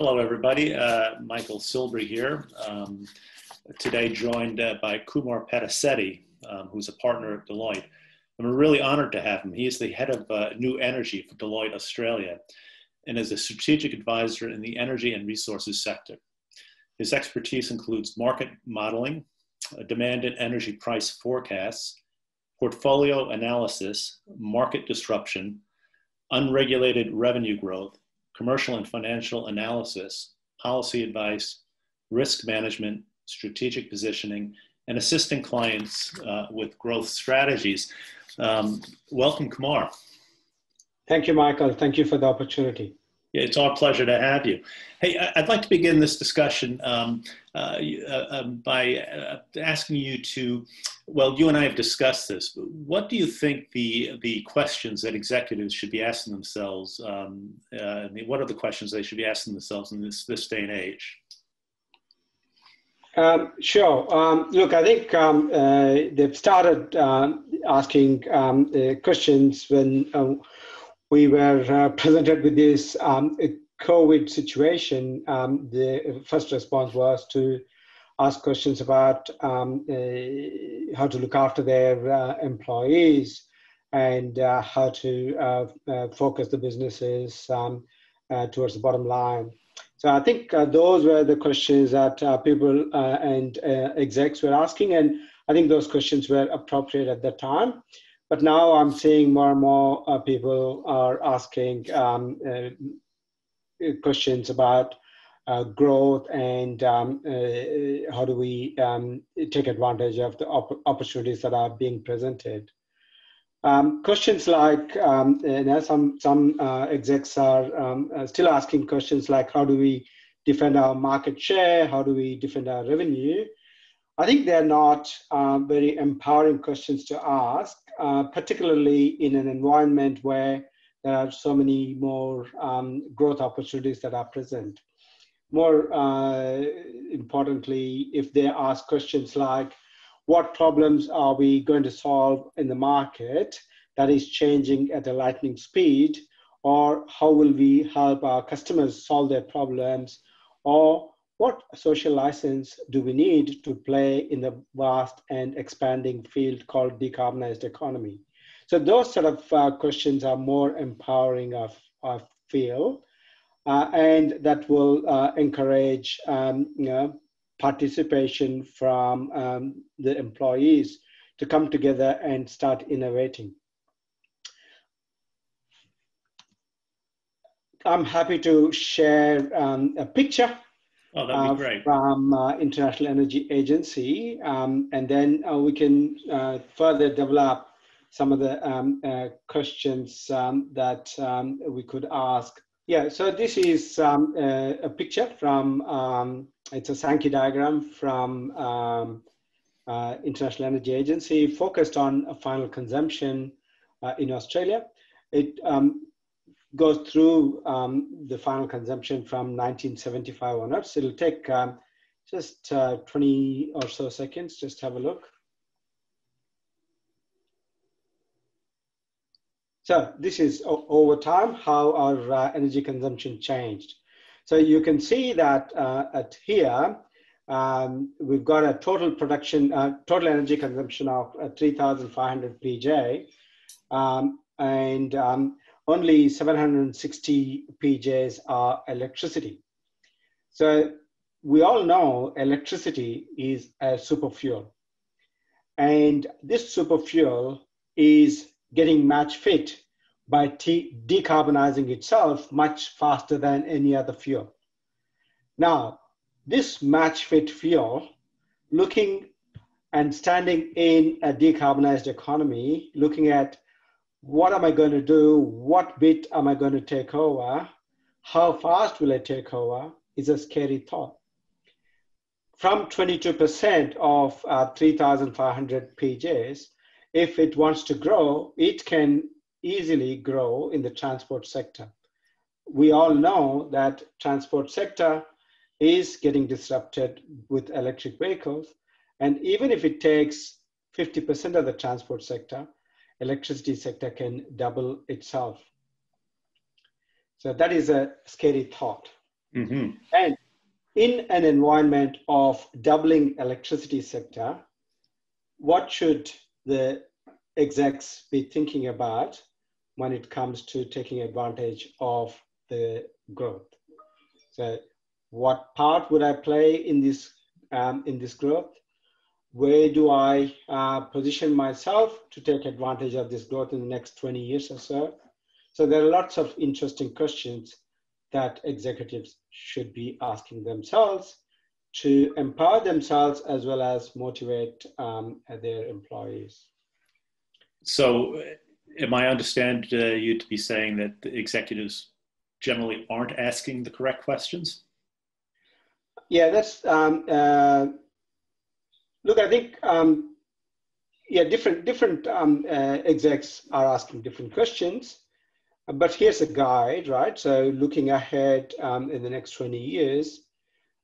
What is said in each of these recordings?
Hello, everybody. Uh, Michael Silbury here. Um, today, joined uh, by Kumar Padisetti, um, who's a partner at Deloitte. I'm really honored to have him. He is the head of uh, new energy for Deloitte Australia and is a strategic advisor in the energy and resources sector. His expertise includes market modeling, demand and energy price forecasts, portfolio analysis, market disruption, unregulated revenue growth, commercial and financial analysis, policy advice, risk management, strategic positioning, and assisting clients uh, with growth strategies. Um, welcome, Kumar. Thank you, Michael. Thank you for the opportunity. It's our pleasure to have you. Hey, I'd like to begin this discussion um, uh, uh, um, by uh, asking you to, well, you and I have discussed this. But what do you think the the questions that executives should be asking themselves? Um, uh, I mean, what are the questions they should be asking themselves in this this day and age? Um, sure. Um, look, I think um, uh, they've started uh, asking um, questions when we were uh, presented with this um, COVID situation, um, the first response was to ask questions about um, uh, how to look after their uh, employees and uh, how to uh, uh, focus the businesses um, towards the bottom line. So I think those were the questions that people and execs were asking, and I think those questions were appropriate at that time. But now I'm seeing more and more uh, people are asking um, uh, questions about uh, growth and um, uh, how do we um, take advantage of the op- opportunities that are being presented. Um, questions like, um, you know, some, some uh, execs are um, uh, still asking questions like how do we defend our market share? How do we defend our revenue? I think they're not uh, very empowering questions to ask, uh, particularly in an environment where there are so many more um, growth opportunities that are present. More uh, importantly, if they ask questions like, what problems are we going to solve in the market that is changing at a lightning speed? Or how will we help our customers solve their problems? Or what social license do we need to play in the vast and expanding field called decarbonized economy? So those sort of uh, questions are more empowering, of, I feel, uh, and that will uh, encourage um, you know, participation from um, the employees to come together and start innovating. I'm happy to share um, a picture Oh, that'd be uh, great. From uh, International Energy Agency, um, and then uh, we can uh, further develop some of the um, uh, questions um, that um, we could ask. Yeah, so this is um, a, a, picture from, um, it's a Sankey diagram from uh, International Energy Agency focused on final consumption in Australia. It goes through um, the final consumption from 1975 onwards. It'll take um, just uh, 20 or so seconds. Just have a look. So this is over time how our uh, energy consumption changed. So you can see that uh, at here, um, we've got a total production, uh, total energy consumption of uh, 3,500 PJ. Um, and um, only 760 PJs are electricity. So we all know electricity is a super fuel. And this super fuel is getting match fit by decarbonizing itself much faster than any other fuel. Now, this match fit fuel, looking and standing in a decarbonized economy, looking at what am I going to do? What bit am I going to take over? How fast will I take over? Is a scary thought. From 22% of uh, 3,500 PJs, if it wants to grow, it can easily grow in the transport sector. We all know that transport sector is getting disrupted with electric vehicles. And even if it takes 50% of the transport sector, electricity sector can double itself. So that is a scary thought. Mm-hmm. And in an environment of doubling electricity sector, what should the execs be thinking about when it comes to taking advantage of the growth? So, what part would I play in this um, in this growth? Where do I uh, position myself to take advantage of this growth in the next 20 years or so? So there are lots of interesting questions that executives should be asking themselves to empower themselves as well as motivate um, their employees. So, am I understand uh, you to be saying that the executives generally aren't asking the correct questions? Yeah, that's um, uh, look. I think um, yeah, different different um, uh, execs are asking different questions, but here's a guide, right? So looking ahead um, in the next 20 years,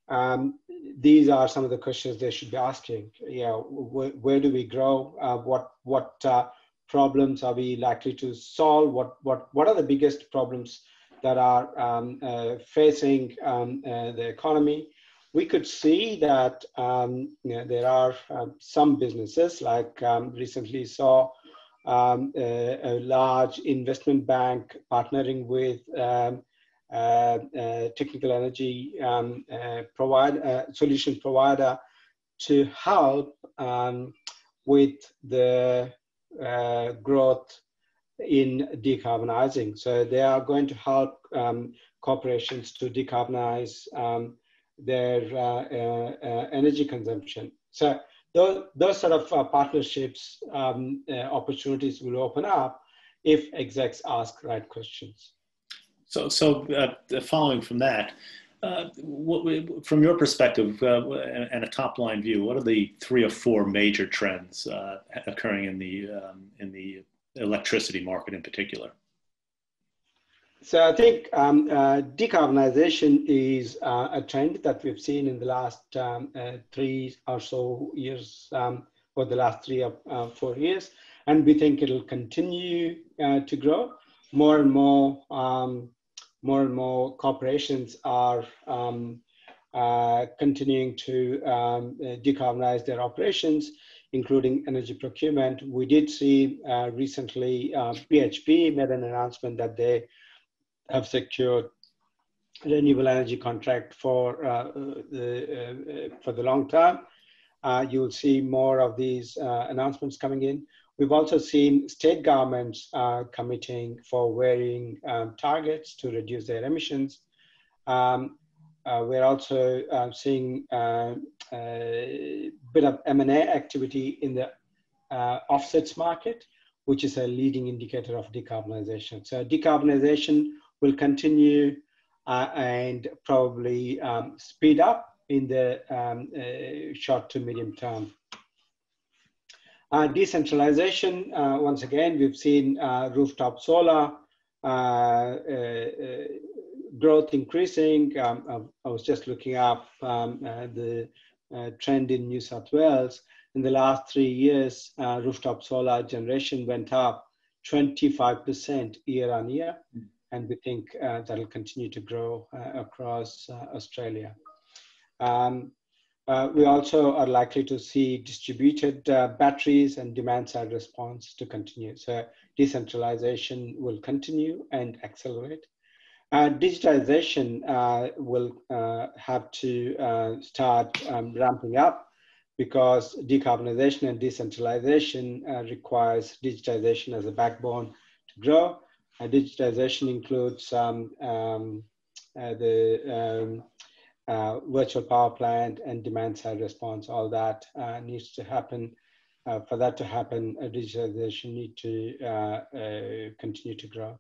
um, these are some of the questions they should be asking. Yeah, wh where do we grow? Uh, what what uh, problems are we likely to solve? What what what are the biggest problems that are um, uh, facing um, uh, the economy? We could see that um, you know, there are uh, some businesses, like um, recently saw um, a, a, large investment bank partnering with um, uh, uh, technical energy um, uh, provide, solution provider to help with the growth in decarbonizing. So they are going to help corporations to decarbonize um, their uh, uh, uh, energy consumption. So those, those sort of partnerships um, opportunities will open up if execs ask right questions. So, so following from that, uh, what, from your perspective uh, and a top line view, what are the three or four major trends uh, occurring in the um, in the electricity market in particular? So I think um, uh, decarbonization is uh, a trend that we've seen in the last um, uh, three or so years, um, or the last three or uh, four years, and we think it'll continue uh, to grow. More and more, um, more and more corporations are um, uh, continuing to um, decarbonize their operations, including energy procurement. We did see recently BHP made an announcement that they have secured renewable energy contract for uh, the uh, for the long term. Uh, you will see more of these uh, announcements coming in. We've also seen state governments uh, committing for varying um, targets to reduce their emissions. Um, uh, we're also seeing a bit of M&A activity in the offsets market, which is a leading indicator of decarbonization. So decarbonization will continue uh, and probably um, speed up in the um, uh, short to medium term. Uh, decentralization, uh, once again, we've seen uh, rooftop solar uh, growth increasing. Um, I was just looking up um, the trend in New South Wales. In the last three years, rooftop solar generation went up 25% year on year. Mm -hmm and we think uh, that'll continue to grow uh, across uh, Australia. Um, uh, we also are likely to see distributed uh, batteries and demand side response to continue. So decentralization will continue and accelerate. Uh, digitization will have to start um, ramping up because decarbonization and decentralization requires digitization as a backbone to grow uh, digitization includes um, um, uh, the um, uh, virtual power plant and demand side response. All that uh, needs to happen. Uh, for that to happen, digitization need to continue to grow.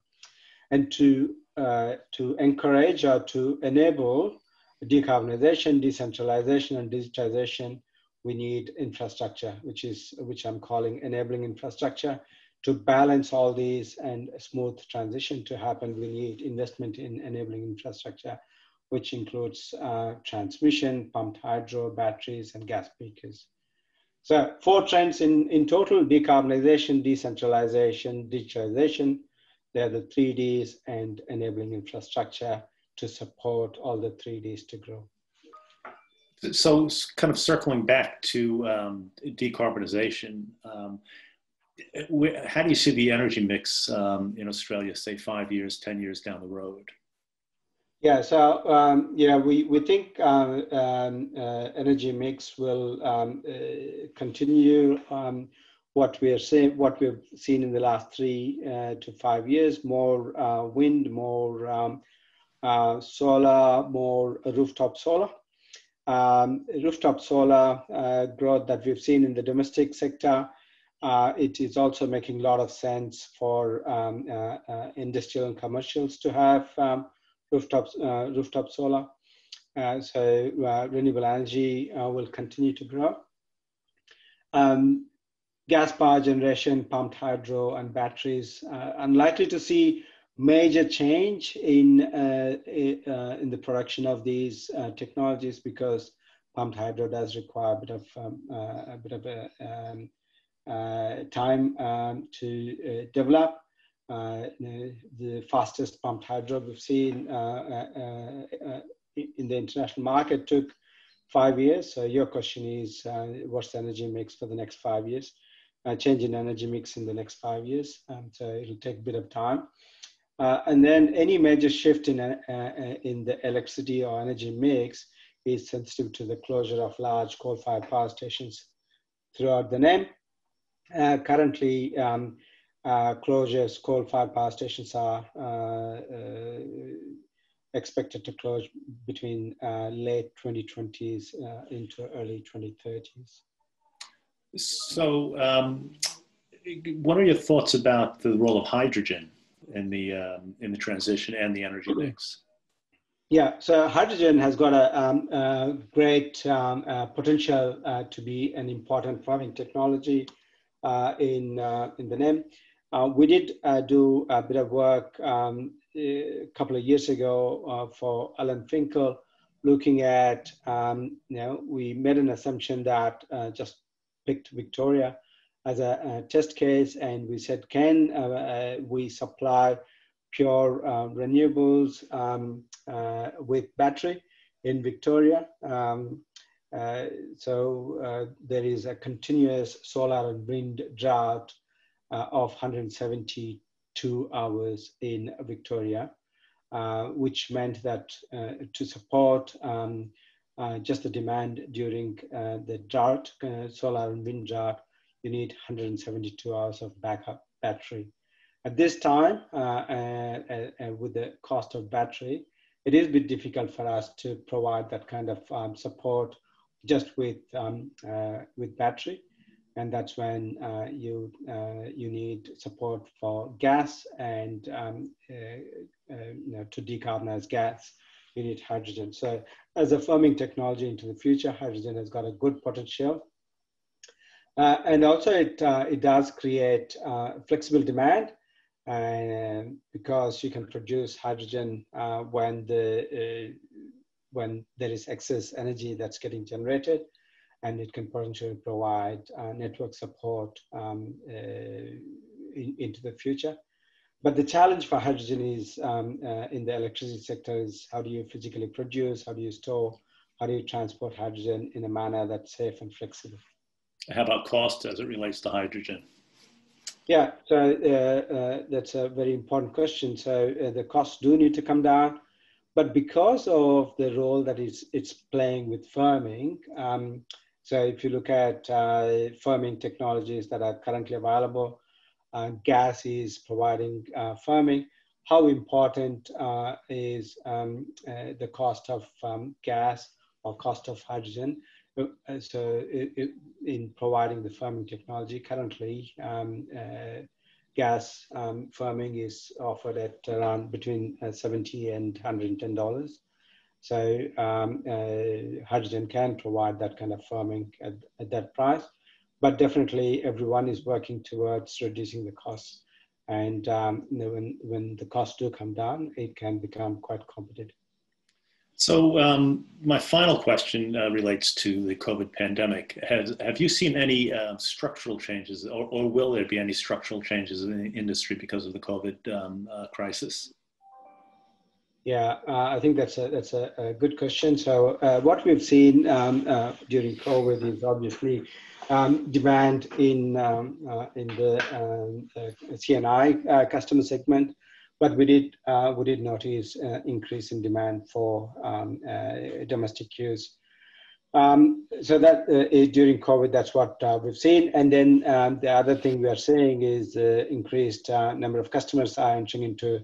And to, to encourage or to enable decarbonization, decentralization, and digitization, we need infrastructure, which is which I'm calling enabling infrastructure to balance all these and a smooth transition to happen, we need investment in enabling infrastructure, which includes uh, transmission, pumped hydro, batteries, and gas peakers. So four trends in, in total, decarbonization, decentralization, digitalization. They're the three Ds and enabling infrastructure to support all the 3Ds to grow. So, kind of circling back to um, decarbonization, um, how do you see the energy mix um, in Australia, say five years, 10 years down the road? Yeah, so um, yeah, we we think uh, um, uh, energy mix will um, uh, continue um, what we are seeing, what we've seen in the last three uh, to five years: more uh, wind, more um, uh, solar, more rooftop solar. Rooftop solar growth that we've seen in the domestic sector. It is also making a lot of sense for industrial and commercials to have rooftop, uh, rooftop solar. Uh, so uh, renewable energy will continue to grow. Um, gas power generation, pumped hydro, and batteries unlikely to see major change in uh, in the production of these uh, technologies because pumped hydro does require a bit of um, uh, a bit of a um, time um, to develop. Uh, the fastest pumped hydro we've seen uh, uh, in the international market took five years. So your question is, what's the energy mix for the next five years? change in energy mix in the next five years. Um, so it'll take a bit of time. Uh, and then any major shift in, uh, in the electricity or energy mix is sensitive to the closure of large coal-fired power stations throughout the NEM. Uh, currently, um, uh, closures, coal-fired power stations are uh, uh, expected to close between late 2020s into early 2030s. So, um, what are your thoughts about the role of hydrogen in the um, in the transition and the energy mix? Yeah, so hydrogen has got a, um, a great um, uh, potential uh, to be an important firming technology uh, in in the NEM. Uh, we did uh, do a bit of work um, a couple of years ago uh, for Alan Finkel, looking at, um, you know, we made an assumption that uh, just picked Victoria as a, a, test case, and we said, can uh, uh, we supply pure renewables um, with battery in Victoria? Um, so there is a continuous solar and wind drought uh, of 172 hours in Victoria, uh, which meant that uh, to support um, just the demand during the drought, solar and wind drought, you need 172 hours of backup battery. At this time, with the cost of battery, it is a bit difficult for us to provide that kind of um, support just with um, uh, with battery. And that's when uh, you uh, you need support for gas and um, uh, uh, you know, to decarbonize gas you need hydrogen. So as a firming technology into the future hydrogen has got a good potential. Uh, and also it uh, it does create flexible demand and because you can produce hydrogen when the when there is excess energy that's getting generated and it can potentially provide uh, network support um, uh, in, into the future. But the challenge for hydrogen is um, uh, in the electricity sector is how do you physically produce, how do you store, how do you transport hydrogen in a manner that's safe and flexible. How about cost as it relates to hydrogen? Yeah, so uh, uh, that's a very important question. So uh, the costs do need to come down, but because of the role that it's, it's playing with firming, um, so if you look at uh, firming technologies that are currently available, uh, gas is providing uh, firming. How important uh, is um, uh, the cost of um, gas or cost of hydrogen? Uh, so it, it, in providing the firming technology, currently um, gas um, firming is offered at around between 70 and 110 dollars. So um, uh, hydrogen can provide that kind of firming at, at, that price, but definitely everyone is working towards reducing the costs. And um, you know, when, when the costs do come down, it can become quite competitive. So um, my final question uh, relates to the COVID pandemic. Has, have you seen any uh, structural changes or, or, will there be any structural changes in the industry because of the COVID um, uh, crisis? Yeah, uh, I think that's a that's a, a good question. So uh, what we've seen um, uh, during COVID is obviously um, demand in um, in the C&I customer segment, but we did uh, we did notice increase in demand for um, domestic use. Um, so that is during COVID, that's what we've seen. And then the other thing we are seeing is the increased number of customers are entering into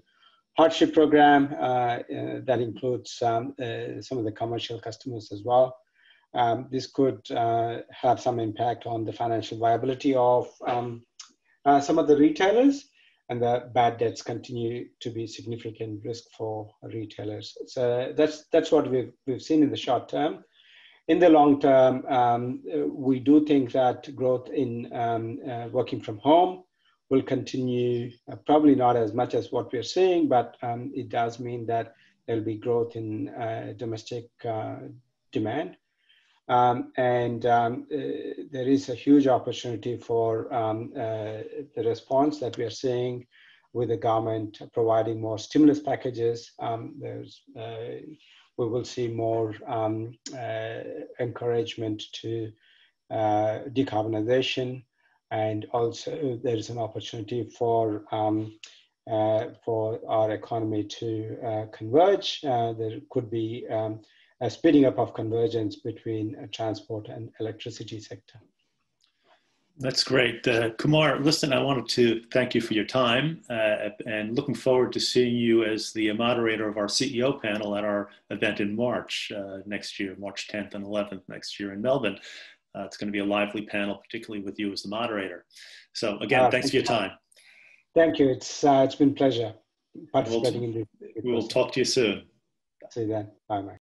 hardship program uh, uh, that includes um, uh, some of the commercial customers as well. Um, this could have some impact on the financial viability of um, some of the retailers and the bad debts continue to be significant risk for retailers. So that's that's what we've we've seen in the short term. In the long term, um, we do think that growth in um, uh, working from home will continue, uh, probably not as much as what we're seeing, but um, it does mean that there'll be growth in uh, domestic uh, demand. Um, and um, uh, there is a huge opportunity for um, uh, the response that we are seeing with the government providing more stimulus packages. Um, there's, uh, we will see more um, encouragement to decarbonization and also there is an opportunity for um, uh, for our economy to uh, converge. Uh, there could be a speeding up of convergence between transport and electricity sector. That's great. Uh, Kumar, listen, I wanted to thank you for your time uh, and looking forward to seeing you as the moderator of our CEO panel at our event in March uh, next year, March 10th and 11th next year in Melbourne. Uh, it's going to be a lively panel, particularly with you as the moderator. So again, uh, thanks for your time. Thank you. It's uh, it's been a pleasure participating we'll, in this. We will talk to you soon. See you then. Bye, Mike.